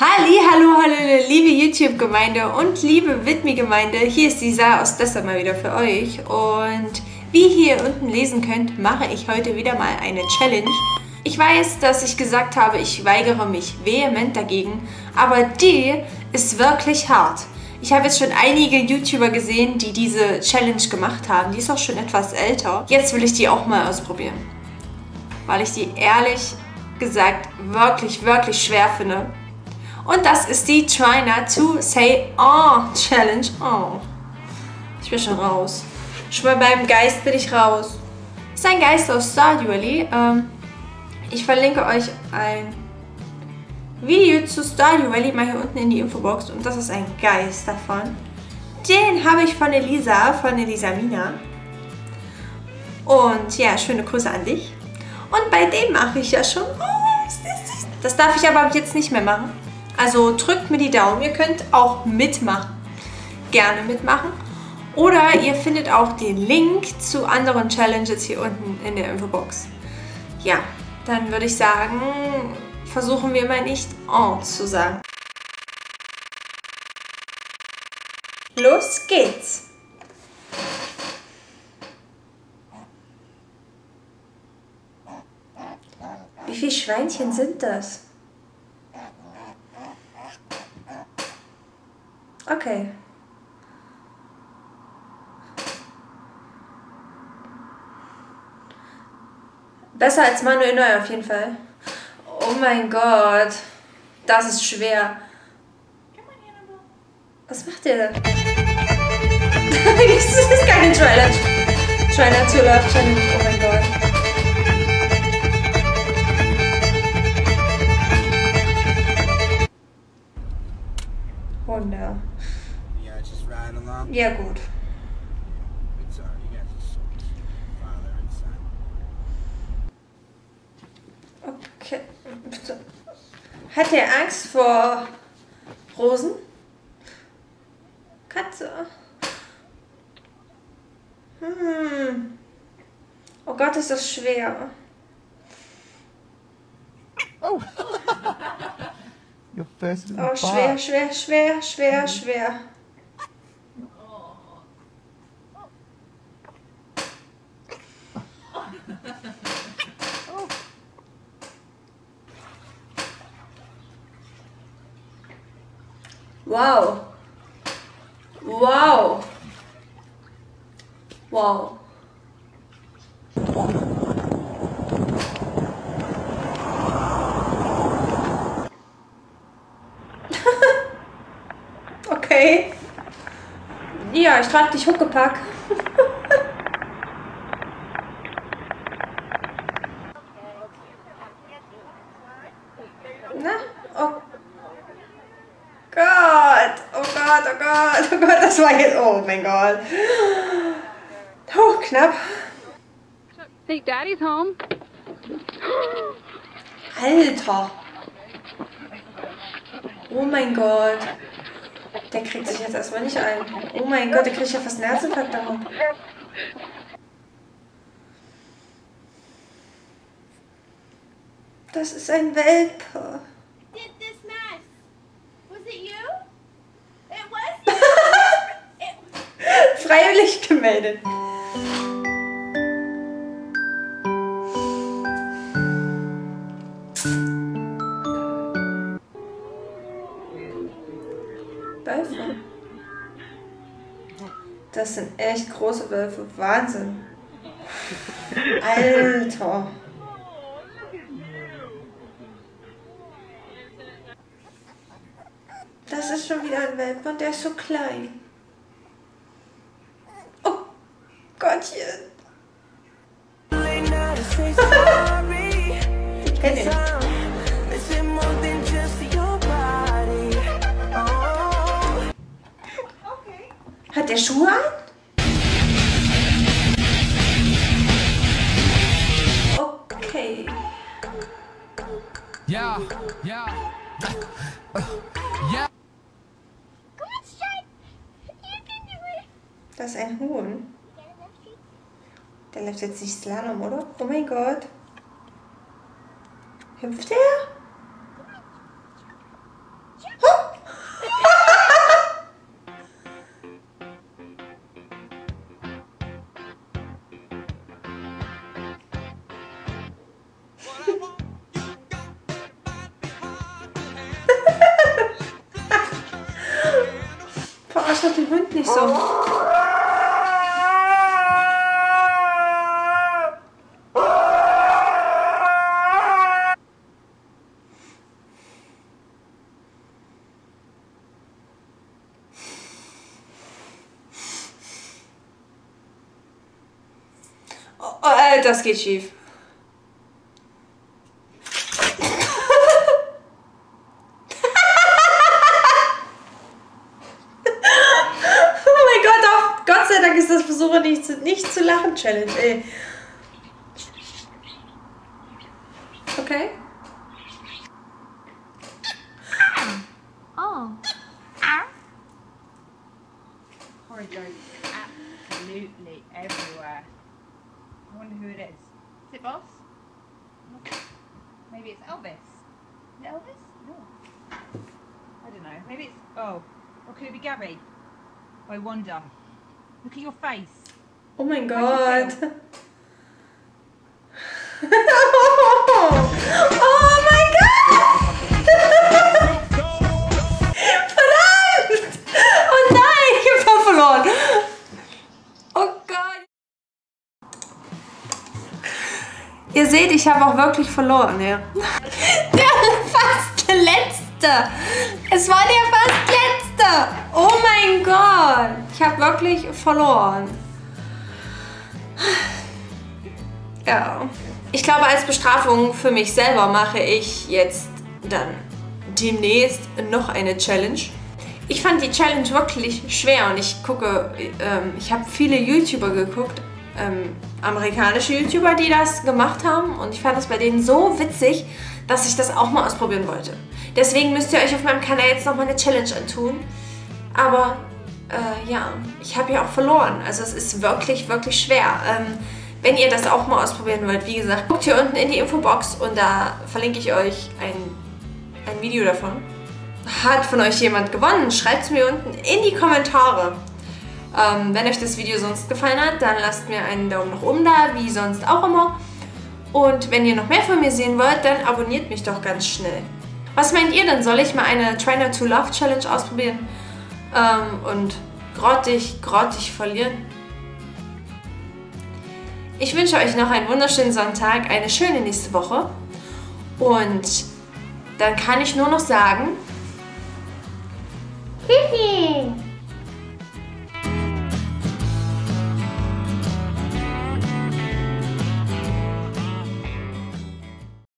Halli, hallo, hallo, liebe YouTube-Gemeinde und liebe Widmi-Gemeinde. Hier ist Lisa aus Dessau mal wieder für euch. Und wie ihr hier unten lesen könnt, mache ich heute wieder mal eine Challenge. Ich weiß, dass ich gesagt habe, ich weigere mich vehement dagegen, aber die ist wirklich hart. Ich habe jetzt schon einige YouTuber gesehen, die diese Challenge gemacht haben. Die ist auch schon etwas älter. Jetzt will ich die auch mal ausprobieren. Weil ich die ehrlich gesagt wirklich, wirklich schwer finde. Und das ist die Try Not to Say Oh Challenge. Oh. Ich bin schon raus. Schon mal beim Geist bin ich raus. Ist ein Geist aus Stardew Valley. Ähm, ich verlinke euch ein Video zu Stardew Valley mal hier unten in die Infobox. Und das ist ein Geist davon. Den habe ich von Elisa, von Elisa Mina. Und ja, schöne Grüße an dich. Und bei dem mache ich ja schon. Oh, das, das darf ich aber jetzt nicht mehr machen. Also drückt mir die Daumen. Ihr könnt auch mitmachen. Gerne mitmachen. Oder ihr findet auch den Link zu anderen Challenges hier unten in der Infobox. Ja, dann würde ich sagen, versuchen wir mal nicht en zu sagen. Los geht's! Wie viele Schweinchen sind das? Okay. Besser als Manuel Neuer auf jeden Fall. Oh mein Gott. Das ist schwer. Was macht ihr da? das ist keine Trailer. Trailer to Love. Oh mein just riding along. Ja gut. It's alright, you guys are so father and son. Okay. Hat er Angst vor Rosen? Katze. Hm. Oh Gott, ist das schwer. Your first little Oh, schwer, schwer, schwer, schwer, schwer. Wow. Wow. Wow. Okay. Ja, ich trage dich Huckepack. Na? Oh Gott. Oh Gott, oh Gott, oh Gott, das war jetzt. Oh mein Gott. Oh, knapp. Think Daddy's home. Alter. Oh mein Gott. Der kriegt sich jetzt erstmal nicht ein. Oh mein Gott, der kriegt ja fast einen Herzinfarkt daran. Das ist ein Welpe. did this mess? Was it you? It was you. it, Freiwillig gemeldet. Wölfe. Das sind echt große Wölfe. Wahnsinn. Alter. Das ist schon wieder ein Welpe und der ist so klein. Oh Gottchen. Ich kenne ihn. Hat der Schuhe an? Okay. Can do it. Das ist ein Huhn. Der läuft jetzt nicht Slalom, oder? Oh mein Gott. Hüpft er? Verarsch doch den Hund nicht so. Oh, äh, das geht schief. Oh mein Gott, sei Dank ist das Versuche nicht zu, nicht zu lachen Challenge, ey. Okay. Oh. Horror jokes absolutely everywhere. I wonder who it is. Is it Boss? Maybe it's Elvis. Is it Elvis? No. I don't know. Maybe it's. Oh. Or could it be Gary? I wonder. Look at your face. Oh mein How'd Ihr seht, ich habe auch wirklich verloren, ja. Der fast letzte. Es war der fast letzte. Oh mein Gott. Ich habe wirklich verloren. Ja. Ich glaube, als Bestrafung für mich selber mache ich jetzt dann demnächst noch eine Challenge. Ich fand die Challenge wirklich schwer und ich gucke, ähm, ich habe viele YouTuber geguckt, ähm, amerikanische YouTuber, die das gemacht haben und ich fand das bei denen so witzig, dass ich das auch mal ausprobieren wollte. Deswegen müsst ihr euch auf meinem Kanal jetzt nochmal eine Challenge antun. Aber äh, ja, ich habe ja auch verloren. Also es ist wirklich, wirklich schwer. Ähm, wenn ihr das auch mal ausprobieren wollt, wie gesagt, guckt hier unten in die Infobox und da verlinke ich euch ein, ein Video davon. Hat von euch jemand gewonnen? Schreibt es mir unten in die Kommentare. Ähm, wenn euch das Video sonst gefallen hat, dann lasst mir einen Daumen nach oben da, wie sonst auch immer. Und wenn ihr noch mehr von mir sehen wollt, dann abonniert mich doch ganz schnell. Was meint ihr denn? Soll ich mal eine Trainer to Love Challenge ausprobieren? Ähm, und grottig, grottig verlieren? Ich wünsche euch noch einen wunderschönen Sonntag, eine schöne nächste Woche. Und dann kann ich nur noch sagen, Hihi.